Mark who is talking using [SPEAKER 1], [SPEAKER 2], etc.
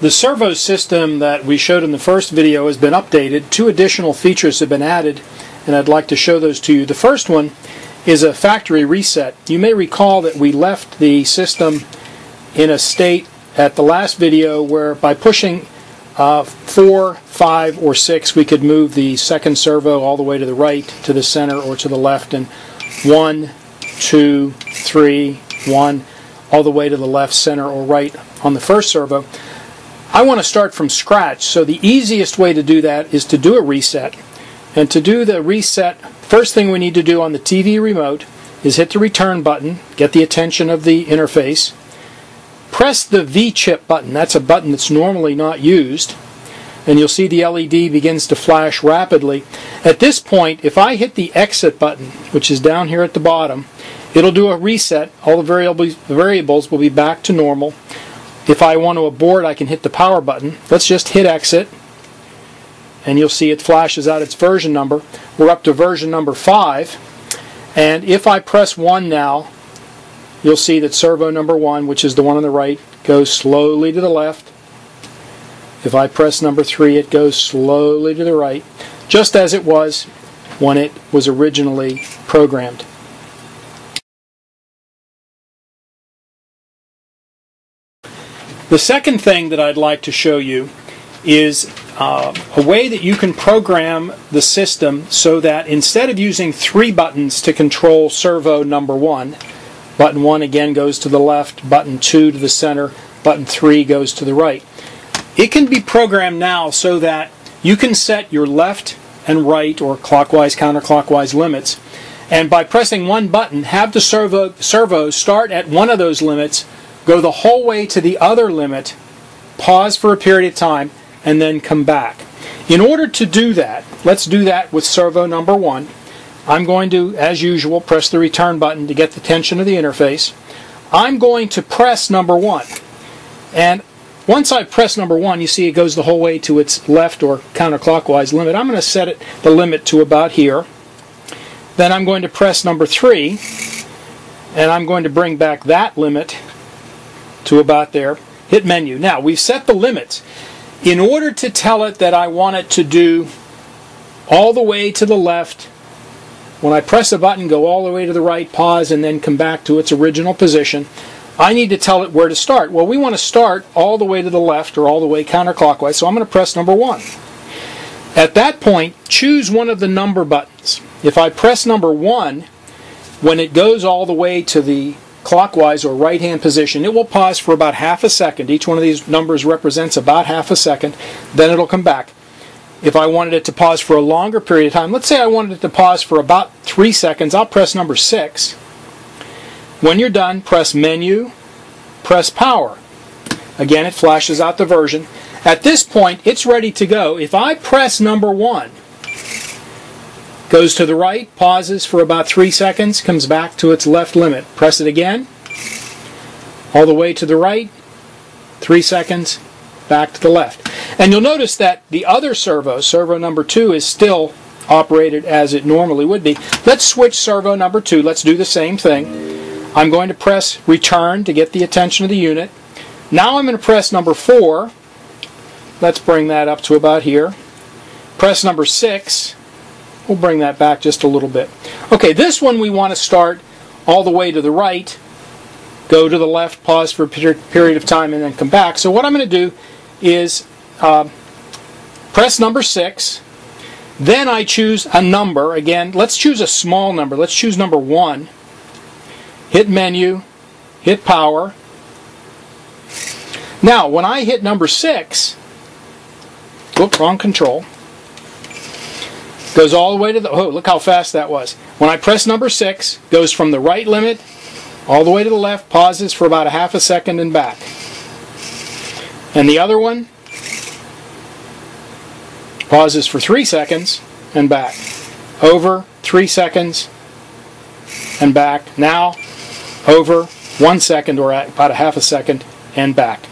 [SPEAKER 1] The servo system that we showed in the first video has been updated. Two additional features have been added, and I'd like to show those to you. The first one is a factory reset. You may recall that we left the system in a state at the last video where by pushing uh, 4, 5, or 6 we could move the second servo all the way to the right, to the center, or to the left, and 1, 2, 3, 1, all the way to the left, center, or right on the first servo. I want to start from scratch, so the easiest way to do that is to do a reset. And to do the reset, first thing we need to do on the TV remote is hit the return button, get the attention of the interface, press the V-chip button, that's a button that's normally not used, and you'll see the LED begins to flash rapidly. At this point, if I hit the exit button, which is down here at the bottom, it'll do a reset. All the variables, the variables will be back to normal. If I want to abort, I can hit the power button. Let's just hit exit, and you'll see it flashes out its version number. We're up to version number 5, and if I press 1 now, you'll see that servo number 1, which is the one on the right, goes slowly to the left. If I press number 3, it goes slowly to the right, just as it was when it was originally programmed. The second thing that I'd like to show you is uh, a way that you can program the system so that instead of using three buttons to control servo number one, button one again goes to the left, button two to the center, button three goes to the right. It can be programmed now so that you can set your left and right or clockwise counterclockwise limits and by pressing one button have the servo, servo start at one of those limits go the whole way to the other limit, pause for a period of time, and then come back. In order to do that, let's do that with servo number one. I'm going to, as usual, press the return button to get the tension of the interface. I'm going to press number one. And once I press number one, you see it goes the whole way to its left or counterclockwise limit. I'm going to set it the limit to about here. Then I'm going to press number three, and I'm going to bring back that limit to about there. Hit menu. Now, we've set the limits. In order to tell it that I want it to do all the way to the left, when I press a button, go all the way to the right, pause, and then come back to its original position, I need to tell it where to start. Well, we want to start all the way to the left or all the way counterclockwise, so I'm going to press number one. At that point, choose one of the number buttons. If I press number one, when it goes all the way to the clockwise or right hand position, it will pause for about half a second. Each one of these numbers represents about half a second. Then it'll come back. If I wanted it to pause for a longer period of time, let's say I wanted it to pause for about three seconds, I'll press number six. When you're done, press menu, press power. Again, it flashes out the version. At this point, it's ready to go. If I press number one, Goes to the right, pauses for about three seconds, comes back to its left limit. Press it again, all the way to the right, three seconds, back to the left. And you'll notice that the other servo, servo number two, is still operated as it normally would be. Let's switch servo number two. Let's do the same thing. I'm going to press return to get the attention of the unit. Now I'm going to press number four. Let's bring that up to about here. Press number six. We'll bring that back just a little bit. Okay, this one we want to start all the way to the right, go to the left, pause for a period of time, and then come back. So what I'm going to do is uh, press number 6, then I choose a number. Again, let's choose a small number. Let's choose number 1. Hit menu, hit power. Now, when I hit number 6, whoop, wrong control. Goes all the way to the, oh, look how fast that was. When I press number six, goes from the right limit all the way to the left, pauses for about a half a second and back. And the other one pauses for three seconds and back. Over three seconds and back. Now over one second or about a half a second and back.